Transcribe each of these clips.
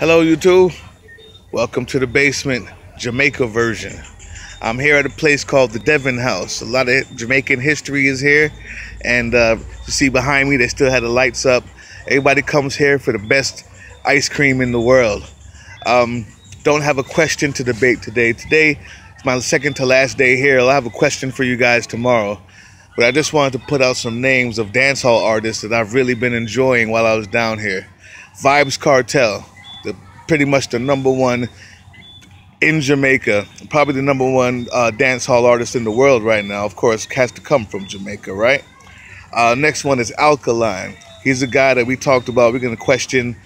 Hello, YouTube. Welcome to the basement, Jamaica version. I'm here at a place called the Devon House. A lot of Jamaican history is here, and uh, you see behind me, they still had the lights up. Everybody comes here for the best ice cream in the world. Um, don't have a question to debate today. Today is my second to last day here. I'll have a question for you guys tomorrow. But I just wanted to put out some names of dancehall artists that I've really been enjoying while I was down here. Vybz Kartel, the pretty much the number one in Jamaica, probably the number one uh, dance hall artist in the world right now. Of course, has to come from Jamaica, right? Uh, next one is Alkaline. He's a guy that we talked about. We're going to question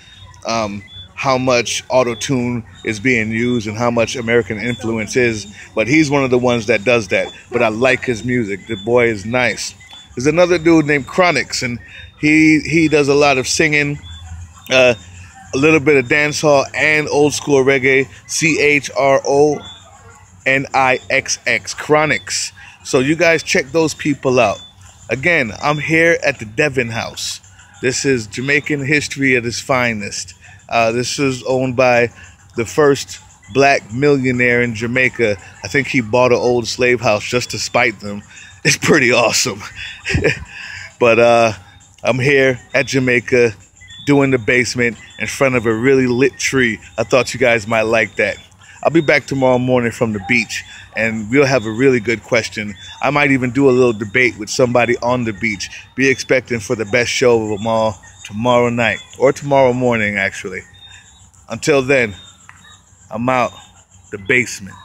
um, how much auto tune is being used and how much American influence is. But he's one of the ones that does that. But I like his music. The boy is nice. There's another dude named Chronixx, and he he does a lot of singing. Uh, a little bit of dancehall and old school reggae. C H R O N I X X, Chronixx. So you guys check those people out. Again, I'm here at the Devon House. This is Jamaican history at its finest. Uh, this is owned by the first black millionaire in Jamaica. I think he bought an old slave house just to spite them. It's pretty awesome. but uh, I'm here at Jamaica doing the basement in front of a really lit tree. I thought you guys might like that. I'll be back tomorrow morning from the beach and we'll have a really good question. I might even do a little debate with somebody on the beach. Be expecting for the best show of them all tomorrow night or tomorrow morning, actually. Until then, I'm out the basement.